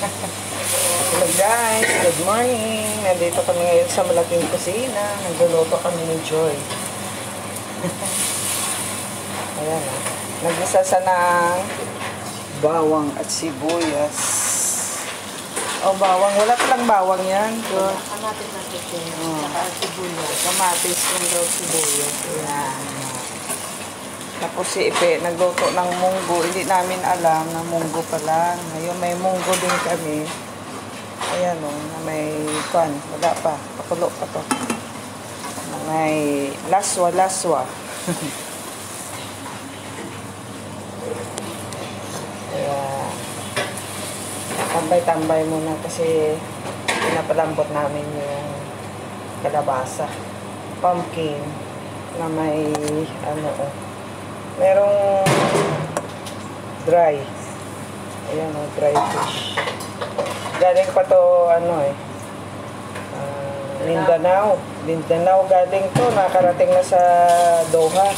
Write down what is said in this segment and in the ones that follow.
Hello guys, good morning. Nandito kami ngayon sa malaking kusina. Nagluluto kami ni Joy. Ayan ah. Nagisa ng bawang at sibuyas. Oh, bawang. Wala palang bawang yan. Joy. Kamatis na chicken, Oh. saka sibuyas. Kamatis ng daw sibuyas. Ayan. Tapos si Ipe, nagluto ng munggo. Hindi namin alam na munggo pala. Ngayon may munggo din kami. Ayan o, na may pan. Wala pa. Pakulo pa to. May laswa-laswa. Kaya, tambay-tambay muna kasi pinapalambot namin yung kalabasa. Pumpkin na may ano oh. Merong dry. Ayan oh, dry fish. Galing pa to ano eh. ah, Mindanao. Mindanao galing to. Nakarating na sa Doha.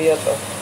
Suluyo to.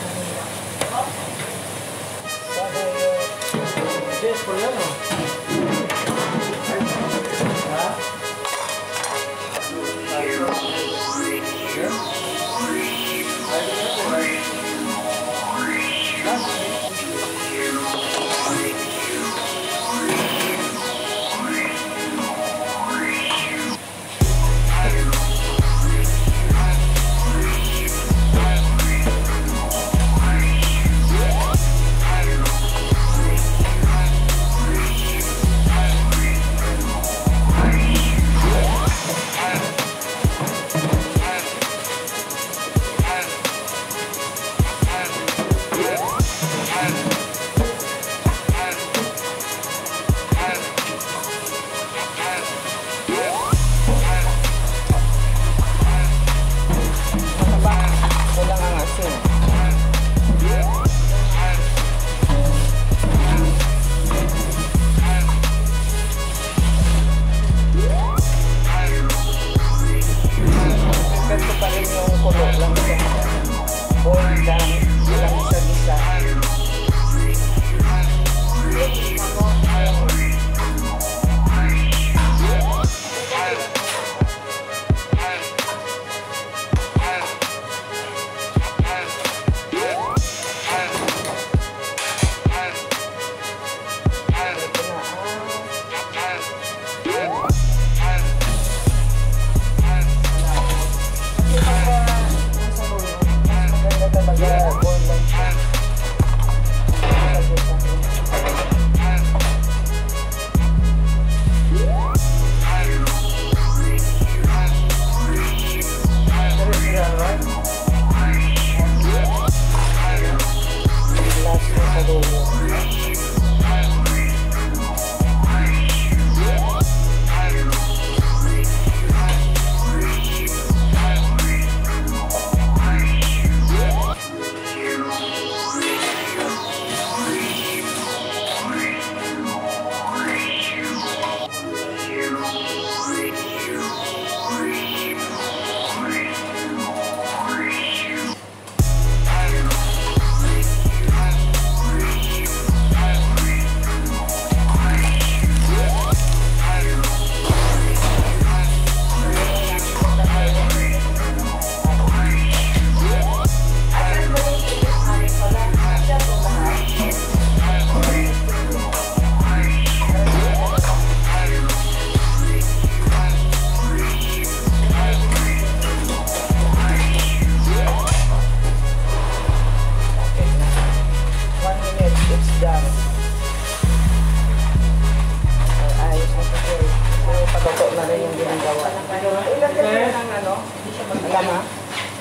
Hanggang ha?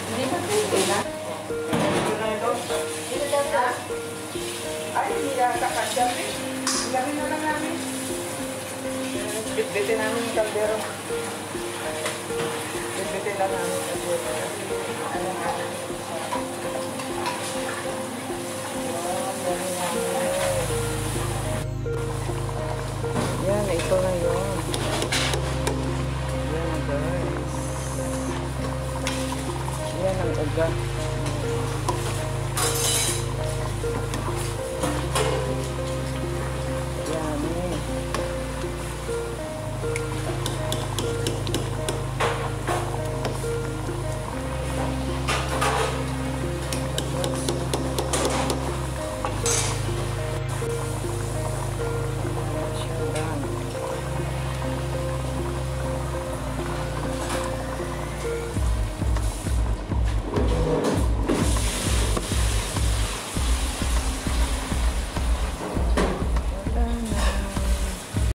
Hindi na pwede na. Ay, hindi yata ka dyan eh. Hanggang na lang namin. Bitbitin yung kaldero. Bitbitin lang namin